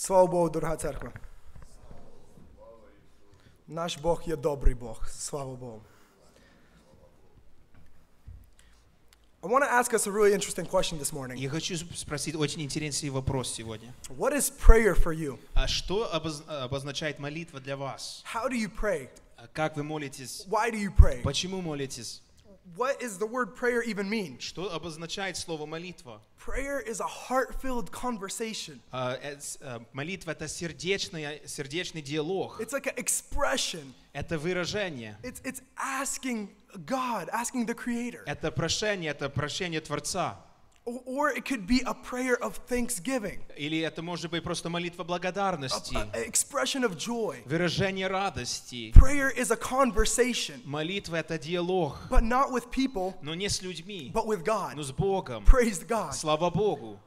Слава Богу, дорога церква. Наш Бог є добрий Бог. Слава Богу. I want to ask us a really interesting question this morning. Я хочу спросить очень интересный вопрос сегодня. What is prayer for you? А что обоз- обозначает молитва для вас? How do you pray? А Как вы молитесь? Why do you pray? Почему молитесь? What does the word prayer even mean? Что обозначает слово молитва? Prayer is a heart-filled conversation. А, э, с- э, Молитва это сердечный, сердечный диалог. It's like an expression. Это выражение. It's it's asking God, asking the creator. Это прошение, это прошение Творца. Or, or it could be a prayer of thanksgiving, Или это может быть просто молитва благодарности, an expression of joy. выражение радости. Prayer is a conversation, Молитва это диалог, but not with people, но не с людьми, but with God. но с Богом. Praise God. Слава Богу.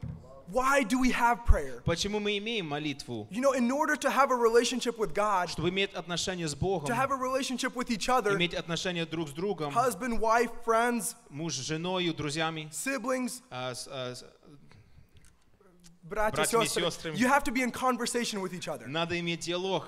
Why do we have prayer? Почему мы имеем молитву? You know, in order to have a relationship with God, Чтобы иметь отношения с Богом, to have a relationship with each other, иметь отношения друг с другом, husband, wife, friends, муж с женой, друзьями, siblings, а, с- а, с- братья, Братьями и сестры, сестрами. you have to be in conversation with each other. надо иметь диалог,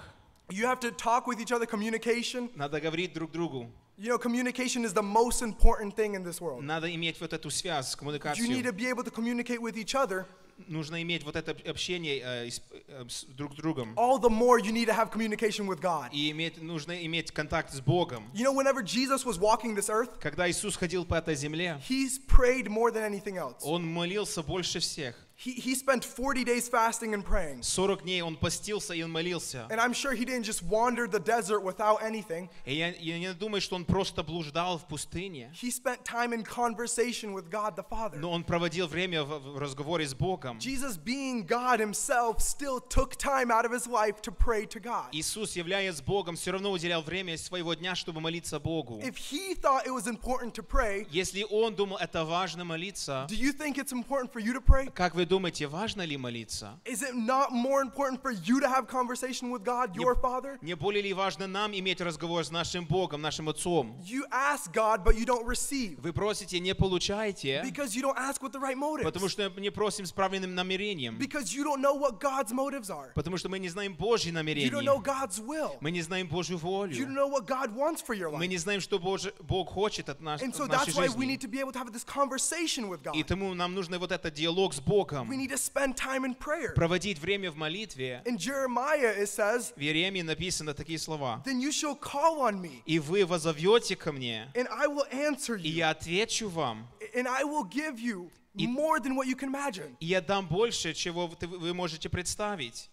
You have to talk with each other, communication. надо говорить друг другу, You know, communication is the most important thing in this world. надо иметь вот эту связь, You need коммуникацию. to be able to communicate with each other. Нужно иметь вот это общение э, э, друг с другом. All the more you need to have communication with God. И иметь, нужно иметь контакт с Богом. You know, whenever Jesus was walking this earth, Когда Иисус ходил по этой земле, he's prayed more than anything else. Он молился больше всех. He, he spent 40 days fasting and praying. 40 дней Он постился и Он молился. And I'm sure he didn't just wander the desert without anything. И я, я не думаю, что Он просто блуждал в пустыне. He spent time in conversation with God the Father. Но Он проводил время в, в разговоре с Богом. Jesus, being God himself, still took time out of his life to pray to God. Иисус, являясь Богом, все равно уделял время из своего дня, чтобы молиться Богу. If he thought it was important to pray, Если Он думал, это важно молиться, do you think it's important for you to pray? как вы думаете, важно ли молиться? Is it not more important for you to have conversation with God, your Father? Не более ли важно нам иметь разговор с нашим Богом, нашим Отцом? You ask God, but you don't receive Вы просите, не получаете, because you don't ask with the right потому motives. что не просим с правильным намерением. Because you don't know what God's motives are. Потому что мы не знаем Божьи You don't know намерения. God's will. Мы не знаем Божью You don't волю. know what God wants for your Мы life. не знаем, что Боже- Бог хочет от нас, And от so нашей that's why we жизни. need to be able to have this conversation with И тому нам нужно вот этот диалог с Богом, need to spend time in prayer. проводить время в молитве. In Jeremiah, it says, В Иеремии написано такие слова. Then you shall call on me, «И вы возовьете ко мне, and I will answer и you, я отвечу вам, and I will give you И- more than what you can imagine. и я дам больше, чего вы можете представить».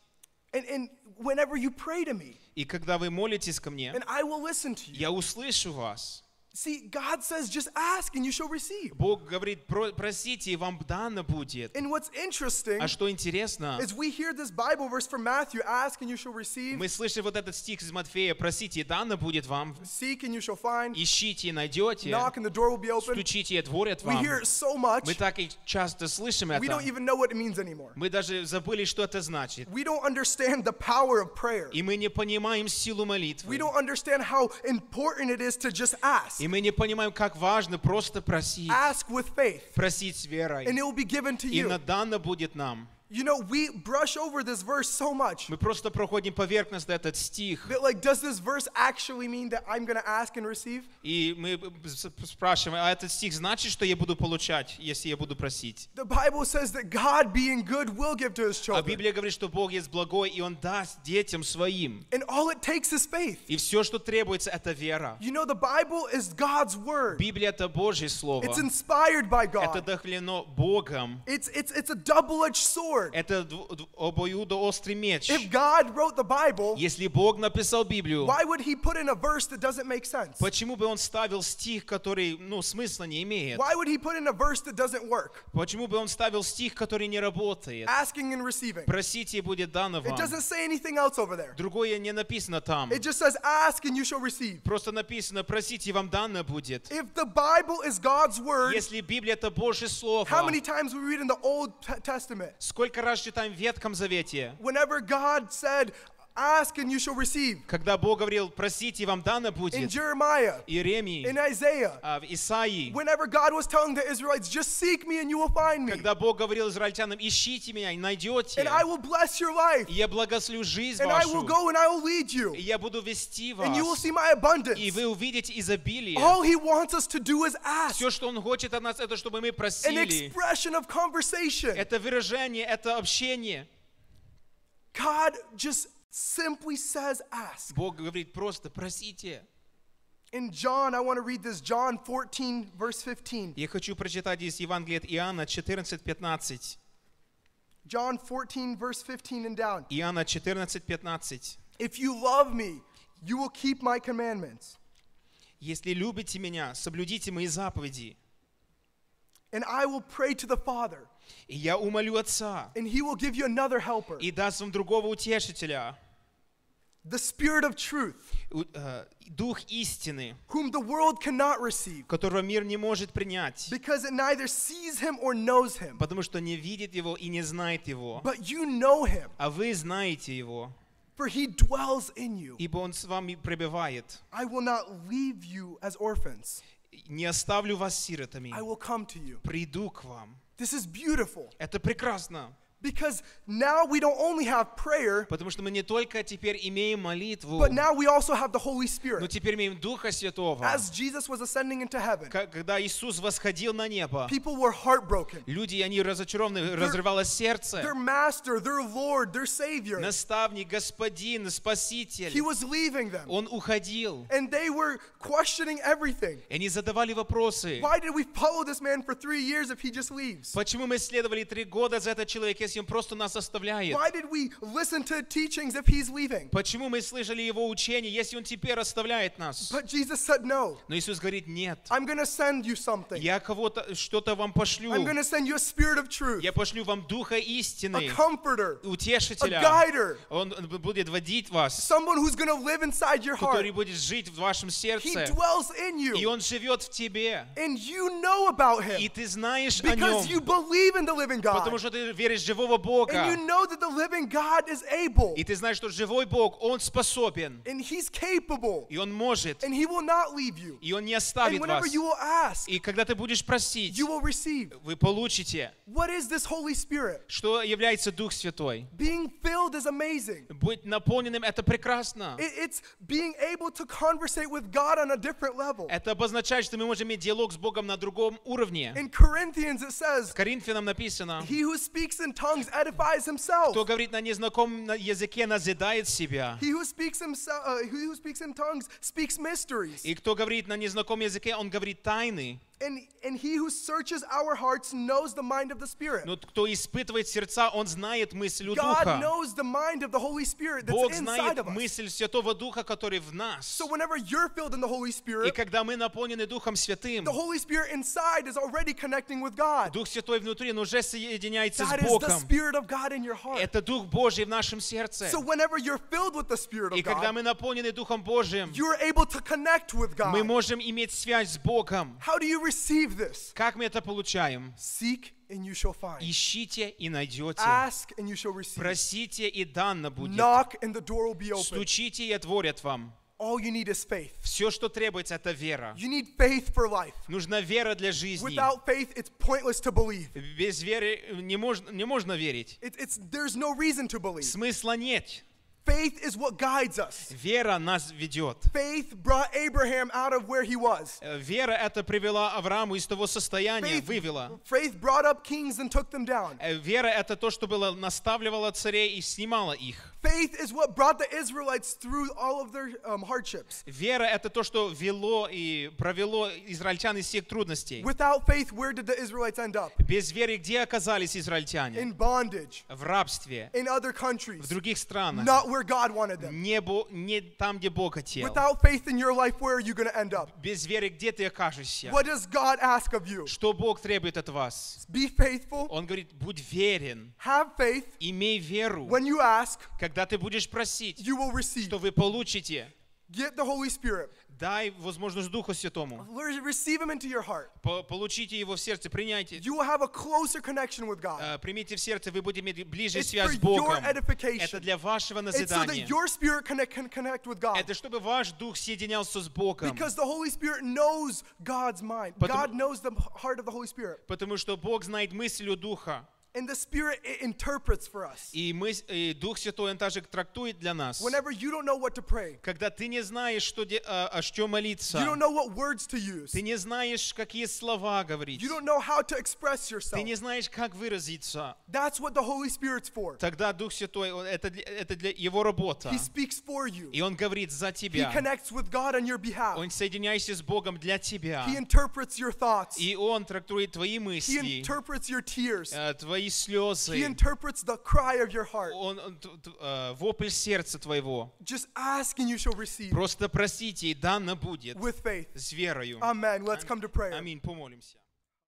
And, and whenever you pray to me, И когда вы молитесь ко мне, and I will listen to you. я услышу вас. See, God says, just ask and you shall receive. Бог говорит, «Про- просите, и вам дано будет. And what's interesting А что интересно, is we hear this Bible verse from Matthew, ask and you shall receive, мы слышим вот этот стих из Матфея, просите, и дано будет вам, seek and you shall find, ищите, и найдете, knock and the door will be open. стучите, и отворят We вам. hear it so much, Мы так и часто слышим we это. don't even know what it means anymore. Мы даже забыли, что это значит. We don't understand the power of prayer. И мы не понимаем силу We молитвы. don't understand how important it is to just ask. И мы не понимаем, как важно просто просить. Ask with faith, Просить с верой. and it will be given to И you. надано будет нам. You know, we brush over this verse so much Мы просто проходим поверхностно этот стих. that, like, does this verse actually mean that I'm going to ask and receive? И мы с- спрашиваем, а этот стих значит, что я буду получать, если я буду просить? The Bible says that God, being good, will give to his А children. Библия говорит, что Бог есть благой, и Он даст детям своим. And all it takes is faith. И все, что требуется, это вера. You know, the Bible is God's word. Библия — это Божье Слово. It's inspired by Это God. вдохновлено Богом. It's, it's, it's a double-edged sword. Это дв- дв- обоюдоострый меч. If God wrote the Bible, Если Бог написал Библию, why would he put in a verse that doesn't make sense? почему бы Он ставил стих, который, ну, смысла не имеет? Why would he put in a verse that doesn't work? Почему бы Он ставил стих, который не работает? Asking and receiving. Просите, и будет дано It вам. doesn't say anything else over there. Другое не написано там. It just says, ask and you shall receive. Просто написано, просите, и вам дано будет. If the Bible is God's word, Если Библия — это Божье Слово, how many times we read in the Old T- Testament? сколько раз читаем в Ветхом Завете, Whenever God said, ask and you shall receive. Когда Бог говорил, просите, и вам дано In будет. Jeremiah, Иеремии, in Isaiah, а, в Исаии. whenever God was telling the Israelites, just seek me and you will find me. Когда Бог говорил израильтянам, ищите меня и найдете. And I will bless your life. И я благословлю жизнь And I will вашу. go and I will lead you. И я буду вести вас. And you will see my abundance. И вы увидите изобилие. All he wants us to do is ask. Все, что Он хочет от нас, это чтобы мы An просили. expression of conversation. Это выражение, это общение. God just simply says ask. Бог говорит просто просите. In John, I want to read this John 14, verse 15. Я хочу прочитать из Евангелия от Иоанна 14:15. John 14, verse 15 and down. Иоанна 14:15. If you love me, you will keep my commandments. Если любите меня, соблюдите мои заповеди, And I will pray to the Father, и я умолю Отца, and he will give you another helper, и даст вам другого утешителя, the Spirit of truth, у- э, Дух истины, whom the world cannot receive, которого мир не может принять, because it neither sees him or knows him. потому что не видит его и не знает его. But you know him, А вы знаете его, for he dwells in you. ибо он с вами пребывает. I will not leave you as orphans, Не оставлю вас сиротами, I will come to you. приду к вам. This is beautiful Это прекрасно, because now we don't only have prayer, потому что мы не только теперь имеем молитву, but now we also have the Holy но Spirit. теперь имеем Духа Святого. As Jesus was ascending into heaven, К- Когда Иисус восходил на небо, people were heartbroken. люди, они разочарованы, разрывалось Their сердце. master, their Lord, their Savior, Наставник, Господин, Спаситель, he was leaving them. Он уходил. And they were questioning everything. И они задавали вопросы. Why did we follow this man for three years if he just leaves? Почему мы следовали три года за этот человек, если он просто нас оставляет? Why did we listen to teachings if he's leaving? Почему мы слышали его учение, если он теперь оставляет нас? But Jesus said, No, Но Иисус говорит, нет, I'm to send you something. я кого-то, что-то вам пошлю. I'm to send you a spirit of truth, Я пошлю вам Духа a истины, comforter, a утешителя. guider, Он будет водить вас, someone who's to live inside your heart. который будет жить в вашем He сердце. dwells in И you, он живет в тебе. and you know about И him ты знаешь о because you нем, believe in the living потому God. что ты веришь в живого And Бога. you know that the living God is able, И ты знаешь, что живой Бог, Он способен. and he's capable, И Он может. and he will not leave you. И Он не And оставит whenever вас. you will ask, И когда ты будешь просить, you will receive. вы получите. What is this Holy Spirit? Что является Дух Святой? Being filled is amazing. Быть наполненным — это прекрасно. It- It's being able to conversate with God on a different level. Это обозначает, что мы можем иметь диалог с Богом на другом уровне. In Corinthians, it says, Коринфянам написано, He who speaks in tongues edifies himself. кто говорит на незнакомом на- языке, назидает себя. He who speaks himself, uh, he who speaks in tongues speaks mysteries. И кто говорит на незнакомом языке, он говорит тайны. And, and he who searches our hearts knows the mind of the Spirit. Но кто испытывает сердца, он знает мысль Духа. knows the mind of the Holy Spirit that's Бог inside знает of us. мысль Святого Духа, который в нас. So whenever you're filled in the Holy И когда мы наполнены Духом Святым, the Holy Spirit inside is already connecting with God. Дух Святой внутри, он уже соединяется That с is the Богом. Spirit of God in your heart. Это Дух Божий в нашем сердце. So whenever you're filled with the Spirit И когда мы наполнены Духом Божьим, you're able to connect with мы можем иметь связь с Богом. How do you receive this? Как мы это получаем? Seek and you shall find. Ищите и найдете. Ask and you shall receive. Просите и дано будет. Knock and the door will be open. Стучите и отворят вам. All you need is faith. Все, что требуется, это вера. You need faith for life. Нужна вера для жизни. Without faith, it's pointless to believe. Без веры не можно, не можно верить. It, it's there's no reason to believe. Смысла нет. Faith is what guides us. Вера нас ведет. Faith brought Abraham out of where he was. Э, Вера это привела Аврааму из того состояния, Faith, вывела. faith brought up kings and took them down. Э, Вера это то, что было наставливало царей и снимало их. Faith is what brought the Israelites through all of their um, hardships. Вера это то, что вело и провело израильтян из всех трудностей. Without faith, where did the Israelites end up? Без веры где оказались израильтяне? In bondage, В рабстве, in other в countries, других странах. not where God wanted them. Не, бо- не там, где Бог хотел. Without faith in your life, where are you going to end up? Без веры где ты окажешься? What does God ask of you? Что Бог требует от вас? Be faithful, Он говорит, будь верен, have faith. имей веру. When you ask, Когда ты будешь просить, you will receive. что вы получите. Get the Holy Spirit. Дай возможность Духу Святому. Re- Receive Him into your heart. По- Получите Его в сердце, приняйте. You will have a closer connection with God. Э, Примите в сердце, вы будете иметь ближе связь с Богом. Это для вашего It's so назидания. that your spirit can, connect with God. Это чтобы ваш дух соединялся с Богом. Because the Holy Spirit knows God's mind. God knows the heart of the Holy Spirit. Потому что Бог знает мысль у Духа. And the Spirit it interprets for us. И, мы, и Дух Святой, Он также трактует для нас. Whenever you don't know what to pray, Когда ты не знаешь, что, де- а, о чем молиться, you don't know what words to use, ты не знаешь, какие слова говорить, you don't know how to express ты yourself, не знаешь, как выразиться, that's what the Holy Spirit's for. тогда Дух Святой, это это для Его работа. He speaks for you. И Он говорит за He тебя. connects with God on your behalf. Он соединяйся с Богом для тебя. He interprets your thoughts. И Он трактует твои He мысли, interprets your tears. э, твои He слезы. interprets the cry of your heart. Он, он э, вопль сердца твоего. Just ask and you shall receive Просто просите, и дано будет with faith. с верою. Amen. Let's come to prayer. Аминь. Помолимся.